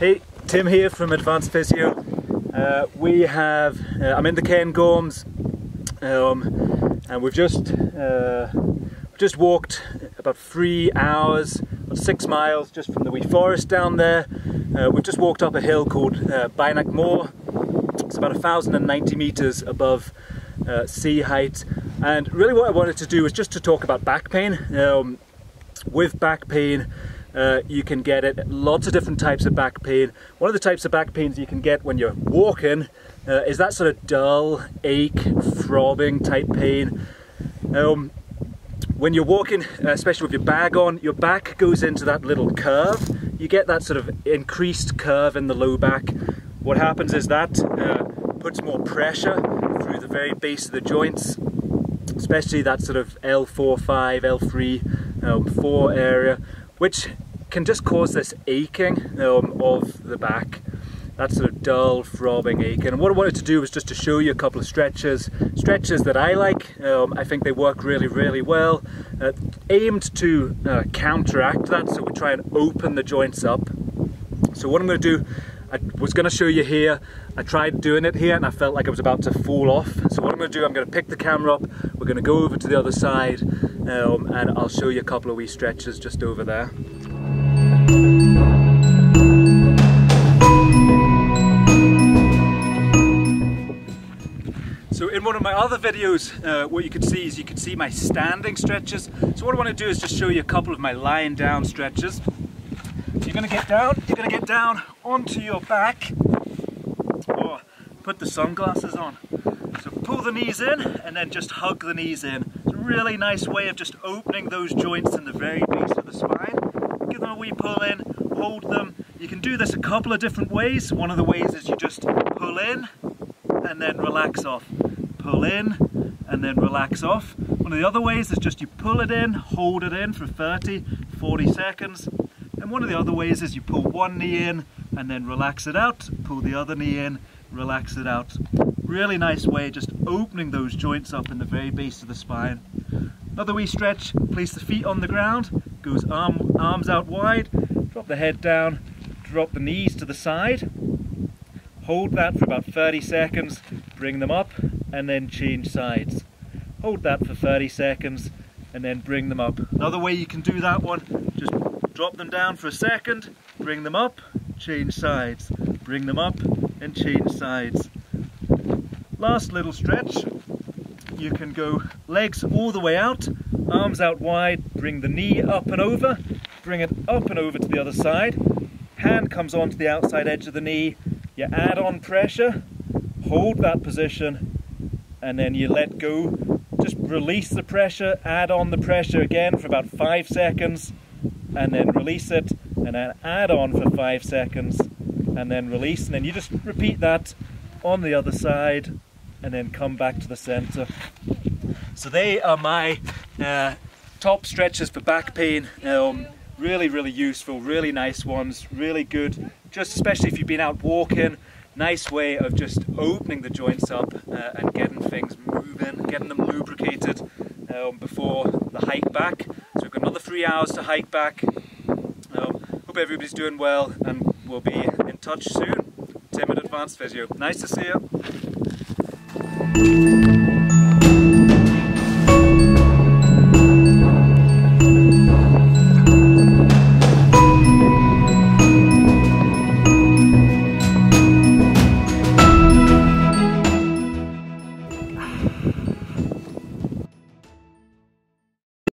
Hey, Tim here from Advance Physio. Uh, we have, uh, I'm in the Cairngorms um, and we've just uh, just walked about three hours about six miles just from the wee forest down there. Uh, we've just walked up a hill called uh, Bynack More. It's about 1,090 metres above uh, sea height and really what I wanted to do was just to talk about back pain. Um, with back pain uh, you can get it lots of different types of back pain. One of the types of back pains you can get when you're walking uh, is that sort of dull, ache, throbbing type pain. Um, when you're walking, especially with your bag on, your back goes into that little curve. You get that sort of increased curve in the low back. What happens is that uh, puts more pressure through the very base of the joints, especially that sort of L4, 5, L3, um, 4 area which can just cause this aching um, of the back that sort of dull throbbing aching and what I wanted to do was just to show you a couple of stretches stretches that I like. Um, I think they work really really well. Uh, aimed to uh, counteract that so we try and open the joints up. So what I'm going to do I was going to show you here. I tried doing it here and I felt like I was about to fall off. So what I'm going to do I'm going to pick the camera up. We're going to go over to the other side um, and I'll show you a couple of wee stretches just over there. So in one of my other videos, uh, what you could see is you could see my standing stretches. So what I want to do is just show you a couple of my lying down stretches. So you're going to get down, you're going to get down onto your back. Oh, put the sunglasses on. So pull the knees in and then just hug the knees in It's a really nice way of just opening those joints in the very base of the spine. Give them a wee pull in, hold them. You can do this a couple of different ways. One of the ways is you just pull in and then relax off. Pull in and then relax off. One of the other ways is just you pull it in, hold it in for 30, 40 seconds. And one of the other ways is you pull one knee in and then relax it out, pull the other knee in, relax it out. Really nice way, just opening those joints up in the very base of the spine. Another wee stretch, place the feet on the ground, goes arm, arms out wide, drop the head down, drop the knees to the side, hold that for about 30 seconds, bring them up, and then change sides. Hold that for 30 seconds, and then bring them up. Another way you can do that one, just drop them down for a second, bring them up, change sides, bring them up, and change sides. Last little stretch, you can go legs all the way out, arms out wide, bring the knee up and over, bring it up and over to the other side, hand comes onto the outside edge of the knee, you add on pressure, hold that position, and then you let go. Just release the pressure, add on the pressure again for about five seconds, and then release it, and then add on for five seconds, and then release, and then you just repeat that on the other side and then come back to the center. So they are my uh, top stretches for back pain. Um, really, really useful, really nice ones, really good, just especially if you've been out walking, nice way of just opening the joints up uh, and getting things moving, getting them lubricated um, before the hike back. So we've got another three hours to hike back. Um, hope everybody's doing well and we'll be in touch soon. Tim at Advance Physio. Nice to see you.